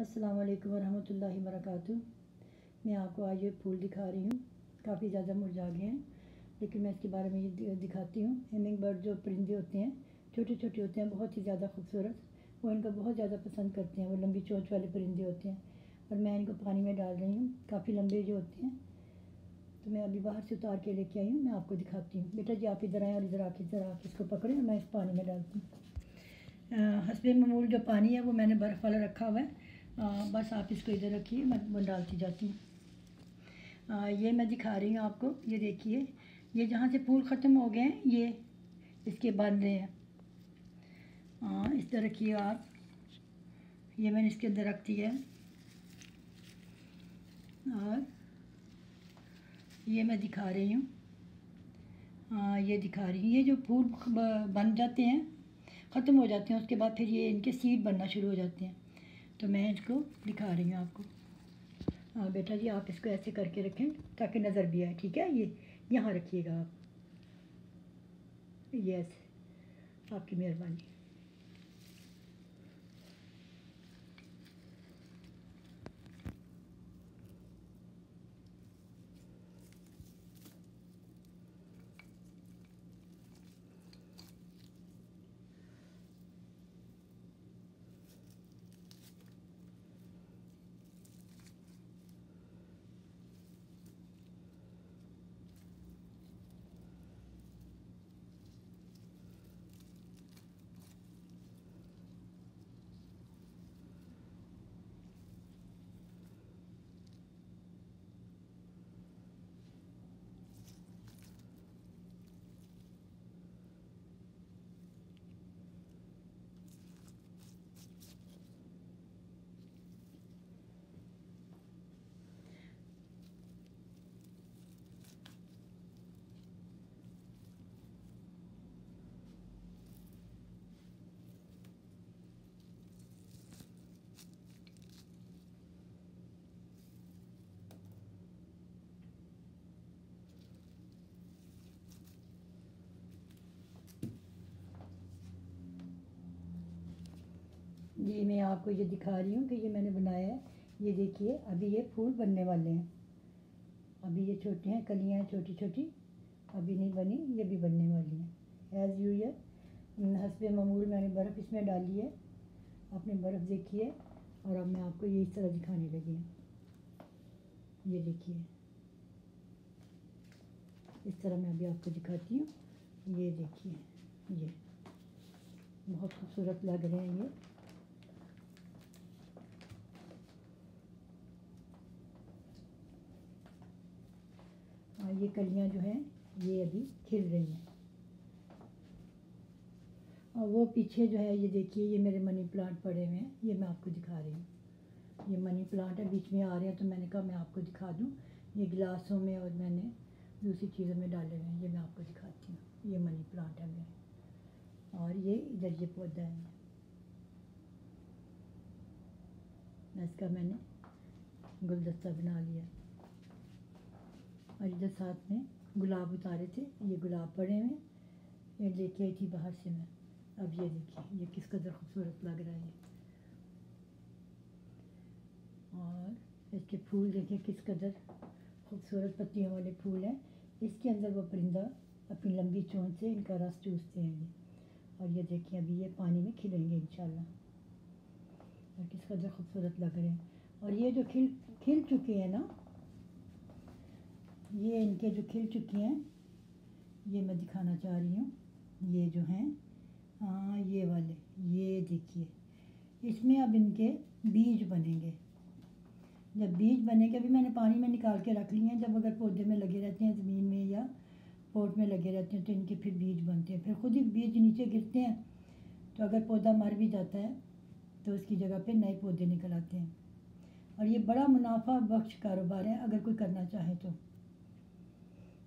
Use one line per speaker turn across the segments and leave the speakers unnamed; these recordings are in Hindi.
अस्सलाम वालेकुम रहमतुल्लाहि वरकatuh मैं आपको आज ये फूल दिखा रही हूँ। काफ़ी ज़्यादा मुरझा गए हैं, लेकिन मैं इसके बारे में ये दिखाती हूँ। हेमिंग बर्ड जो परिंदे होते हैं छोटे छोटे होते हैं, बहुत ही ज़्यादा खूबसूरत, वो इनको बहुत ज़्यादा पसंद करते हैं, वो लंबी चोंच वाले परिंदे होते हैं, और मैं इनको पानी में डाल रही हूँ। काफ़ी लंबे जो होते हैं तो मैं अभी बाहर से उतार के लेके आई हूँ, मैं आपको दिखाती हूँ। बेटा जी, आप इधर आएँ और इधर आके इधर आके इसको पकड़ें और मैं इस पानी में डालती हूँ। हसब ममूल, जो पानी है, वो मैंने बर्फ़ वाला रखा हुआ है। आ, बस आप इसको इधर रखिए मैं वो डालती जाती हूँ। ये मैं दिखा रही हूँ आपको ये देखिए ये जहाँ से फूल ख़त्म हो गए हैं ये इसके बन रहे हैं। इस तरह रखिए आप ये मैंने इसके अंदर रख दिया है। और ये मैं दिखा रही हूँ ये दिखा रही हूँ ये जो फूल बन जाते हैं ख़त्म हो जाते हैं उसके बाद फिर ये इनके सीड बनना शुरू हो जाते हैं। तो मैं इसको दिखा रही हूँ आपको। हाँ बेटा जी, आप इसको ऐसे करके रखें ताकि नज़र भी आए, ठीक है? ये यहाँ रखिएगा आप। यस आपकी मेहरबानी। ये मैं आपको ये दिखा रही हूँ कि ये मैंने बनाया है। ये देखिए, अभी ये फूल बनने वाले हैं। अभी ये छोटे हैं, कलियाँ छोटी छोटी अभी नहीं बनी, ये भी बनने वाली हैं। एज़ यूजल हसब ममूल मैंने बर्फ़ इसमें डाली है। आपने बर्फ़ देखी है और अब मैं आपको ये इस तरह दिखाने लगी हूँ। ये देखिए। इस तरह मैं अभी आपको दिखाती हूँ। ये देखिए, ये। बहुत खूबसूरत लग रहे हैं ये और ये कलियाँ जो हैं, ये अभी खिल रही हैं। और वो पीछे जो है, ये देखिए, ये मेरे मनी प्लांट पड़े हुए हैं, ये मैं आपको दिखा रही हूँ। ये मनी प्लांट है, बीच में आ रहे हैं तो मैंने कहा मैं आपको दिखा दूँ। ये गिलासों में और मैंने दूसरी चीज़ों में डाले हुए हैं, ये मैं आपको दिखाती हूँ। ये मनी प्लांट है मेरे। और ये इधर ये पौधा है। इसका मैंने गुलदस्ता बना लिया। और इधर साथ में गुलाब उतारे थे, ये गुलाब पड़े हुए ये लेके आई थी बाहर से मैं। अब ये देखिए, ये किस कदर खूबसूरत लग रहा है और इसके फूल देखिए, किस कदर खूबसूरत पत्तियों वाले फूल हैं। इसके अंदर वो परिंदा अपनी लंबी चोंच से इनका रस चूसते हैं ये। और ये देखिए, अभी ये पानी में खिलेंगे इंशाल्लाह। और किस कदर खूबसूरत लग रहे हैं। और ये जो खिल खिल चुके हैं ना ये इनके जो खिल चुके हैं, ये मैं दिखाना चाह रही हूँ। ये जो हैं हाँ ये वाले, ये देखिए। इसमें अब इनके बीज बनेंगे। जब बीज बनेंगे, अभी मैंने पानी में निकाल के रख लिए हैं। जब अगर पौधे में लगे रहते हैं, ज़मीन में या पोट में लगे रहते हैं तो इनके फिर बीज बनते हैं। फिर खुद ही बीज नीचे गिरते हैं। तो अगर पौधा मर भी जाता है तो उसकी जगह पे नए पौधे निकल आते हैं। और ये बड़ा मुनाफा बख्श कारोबार है, अगर कोई करना चाहे तो।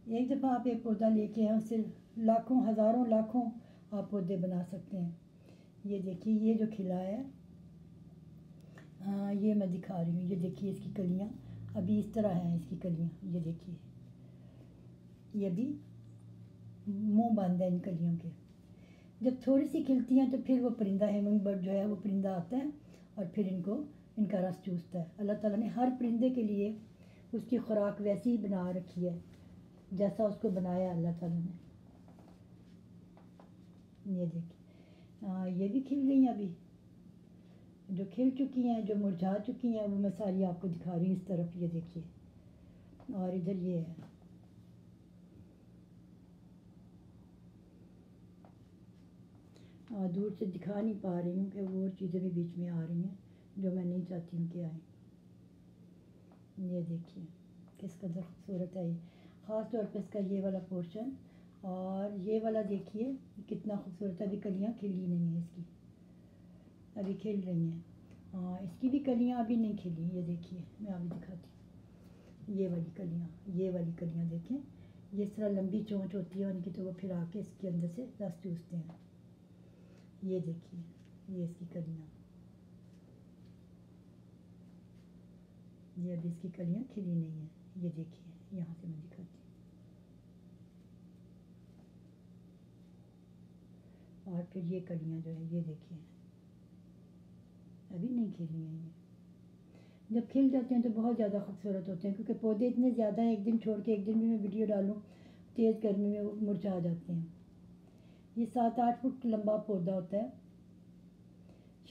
एक दफ़ा आप एक पौधा लेके आए उससे लाखों, हज़ारों लाखों आप पौधे बना सकते हैं। ये देखिए, ये जो खिला है हाँ ये मैं दिखा रही हूँ। ये देखिए इसकी कलियाँ, अभी इस तरह हैं इसकी कलियाँ। ये देखिए, ये भी मुँह बंद है इन कलियों के। जब थोड़ी सी खिलती हैं तो फिर वो परिंदा हेमिंग बर्ड जो है वो परिंदा आता है और फिर इनको, इनका रस चूसता है। अल्लाह ताला ने हर परिंदे के लिए उसकी खुराक वैसी ही बना रखी है। जैसा उसको बनाया अल्लाह ताला ने। ये देखिए। ये भी खिल गई अभी। जो खिल चुकी हैं, जो मुरझा चुकी हैं, वो मैं सारी आपको दिखा रही हूँ इस तरफ़। ये देखिए। और इधर ये है। और दूर से दिखा नहीं पा रही हूँ कि वो चीज़ें भी बीच में आ रही हैं, जो मैं नहीं चाहती हूँ कि आए। ये देखिए, किस कदर खूबसूरत है ख़ास तौर पर इसका ये वाला पोर्शन और ये वाला देखिए, कितना खूबसूरत अभी कलियाँ खिली नहीं है इसकी। अभी खिल रही हैं। इसकी भी कलियाँ अभी नहीं खिली। ये देखिए, मैं अभी दिखाती हूँ। ये वाली कलियाँ, ये वाली कलियाँ देखें। ये इस तरह लंबी चोंच होती है उनकी तो वो फिर आके इसके अंदर से रस चूसते हैं। ये देखिए, ये इसकी कलियाँ। ये अभी इसकी कलियाँ खिली नहीं है। ये देखिए, यहाँ से मैं दिखाती और फिर ये कलियाँ जो है, ये देखिए अभी नहीं खिली हैं ये। जब खिल जाते हैं तो बहुत ज़्यादा खूबसूरत होते हैं, क्योंकि पौधे इतने ज़्यादा हैं, एक दिन छोड़ के एक दिन भी मैं वीडियो डालूँ, तेज़ गर्मी में वो मुरझा जाते हैं। ये सात आठ फुट लंबा पौधा होता है।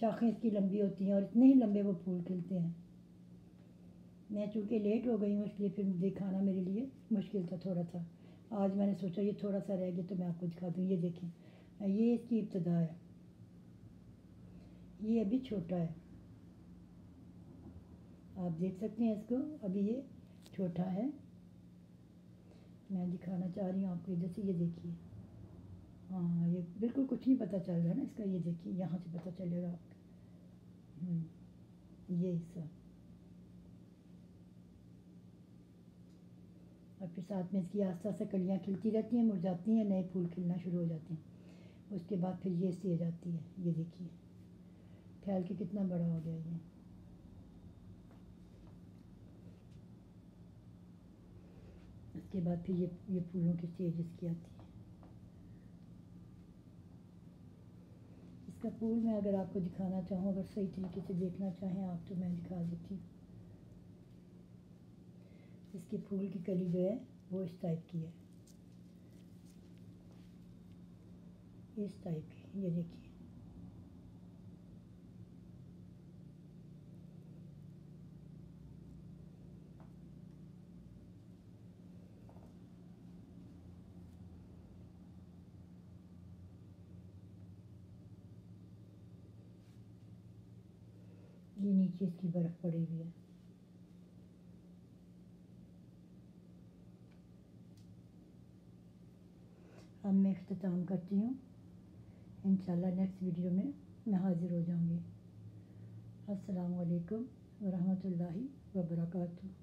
शाखें इसकी लंबी होती हैं और इतने ही लंबे वो फूल खिलते हैं। मैं चूँकि लेट हो गई हूँ, इसलिए फिर दिखाना मेरे लिए मुश्किल था थोड़ा सा। आज मैंने सोचा ये थोड़ा सा रह गया तो मैं आपको दिखा दूँ। ये देखें ये इसकी इब्तदा है। ये अभी छोटा है। आप देख सकते हैं इसको अभी ये छोटा है। मैं दिखाना चाह रही हूँ आपको इधर से ये देखिए। हाँ ये बिल्कुल कुछ नहीं पता चल रहा ना इसका ये देखिए यहाँ से पता चलेगा आपको। हम्म, ये हिस्सा। और फिर साथ में इसकी आस्ता आस्ता कलियाँ खिलती रहती हैं मुरझाती हैं नए फूल खिलना शुरू हो जाते हैं। उसके बाद फिर ये स्टेज आती है, ये देखिए। फैल के कितना बड़ा हो गया ये। उसके बाद फिर ये ये फूलों की स्टेज इसकी आती है। इसका फूल मैं अगर आपको दिखाना चाहूँ, अगर सही तरीके से देखना चाहें आप तो मैं दिखा देती हूँ। इसके फूल की कली जो है, वो इस टाइप की है। इस टाइप की, ये देखिए। ये नीचे इसकी बर्फ़ पड़ी हुई है। अब मैं अख्ताम करती हूँ। इन नेक्स्ट वीडियो में मैं हाज़िर हो जाऊँगी असलकम वरहमतुल्लाहि वबरकातुहू